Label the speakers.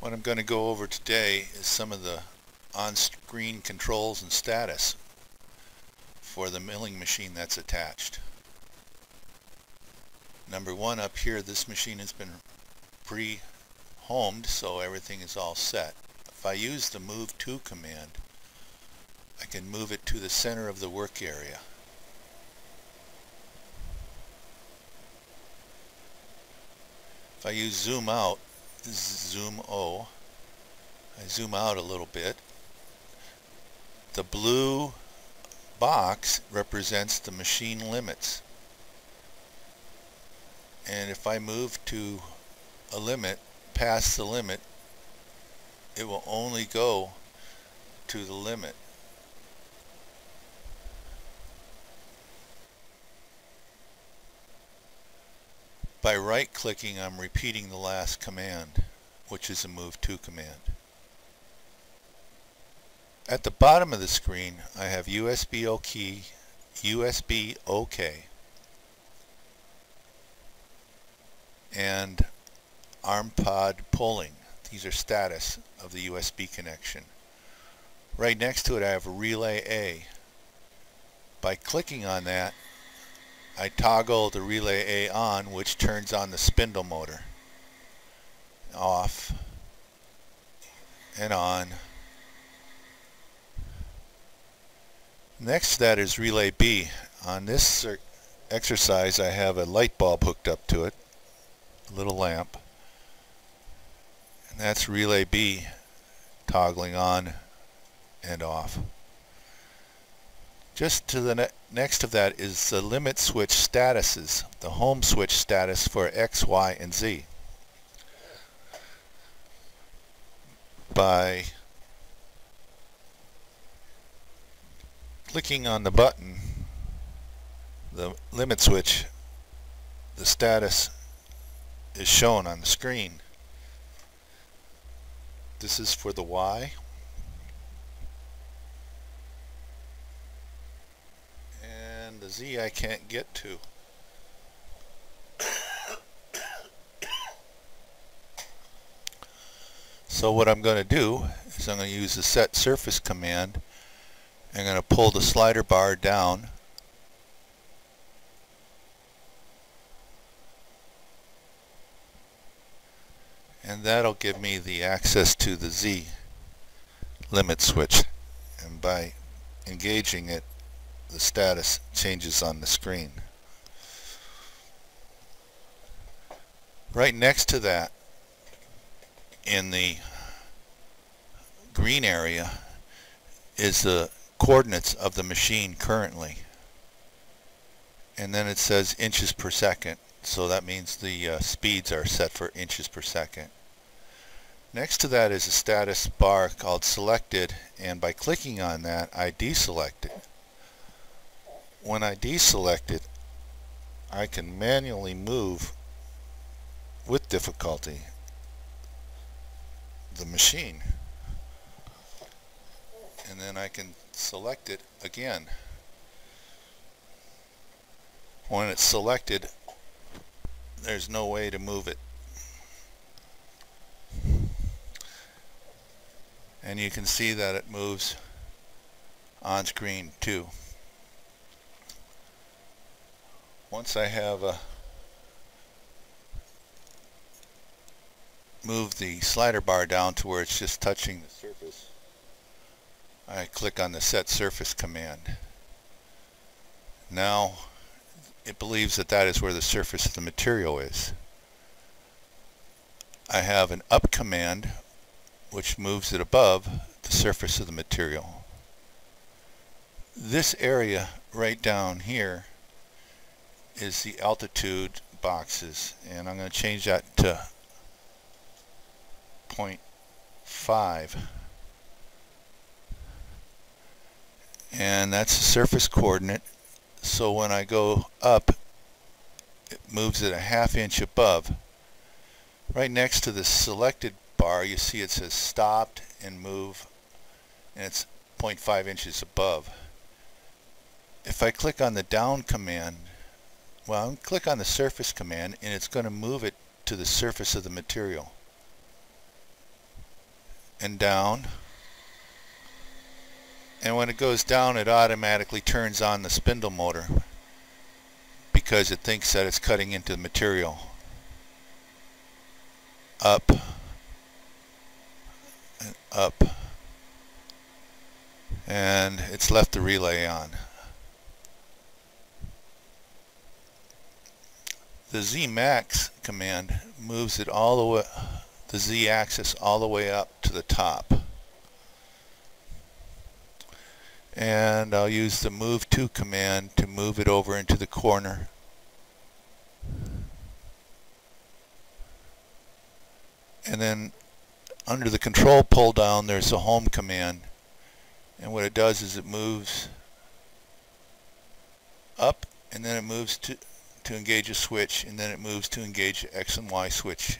Speaker 1: What I'm going to go over today is some of the on-screen controls and status for the milling machine that's attached. Number one up here, this machine has been pre-homed so everything is all set. If I use the move to command, I can move it to the center of the work area. If I use zoom out, zoom O, I zoom out a little bit. The blue box represents the machine limits. And if I move to a limit, past the limit, it will only go to the limit. By right clicking I'm repeating the last command which is a move to command. At the bottom of the screen I have USB OK, USB OK and ARM pod polling. These are status of the USB connection. Right next to it I have relay A. By clicking on that I toggle the relay A on which turns on the spindle motor. Off. And on. Next that is relay B. On this exercise I have a light bulb hooked up to it a little lamp. And that's relay B toggling on and off just to the ne next of that is the limit switch statuses, the home switch status for X, Y, and Z. By clicking on the button, the limit switch, the status is shown on the screen. This is for the Y. Z I can't get to. So what I'm going to do is I'm going to use the set surface command. I'm going to pull the slider bar down and that'll give me the access to the Z limit switch and by engaging it the status changes on the screen. Right next to that in the green area is the coordinates of the machine currently and then it says inches per second so that means the uh, speeds are set for inches per second. Next to that is a status bar called selected and by clicking on that I deselect it when I deselect it, I can manually move with difficulty the machine. And then I can select it again. When it's selected, there's no way to move it. And you can see that it moves on screen too once I have uh, moved the slider bar down to where it's just touching the surface, I click on the set surface command. Now it believes that that is where the surface of the material is. I have an up command which moves it above the surface of the material. This area right down here is the altitude boxes and I'm going to change that to 0.5 and that's the surface coordinate. So when I go up it moves it a half inch above. Right next to the selected bar you see it says stopped and move and it's 0.5 inches above. If I click on the down command well, I'm click on the surface command and it's going to move it to the surface of the material. and down. And when it goes down it automatically turns on the spindle motor because it thinks that it's cutting into the material. Up. And up. And it's left the relay on the Z-Max command moves it all the way the Z-axis all the way up to the top. And I'll use the move to command to move it over into the corner. And then under the control pull down there's a home command. And what it does is it moves up and then it moves to to engage a switch and then it moves to engage X and Y switch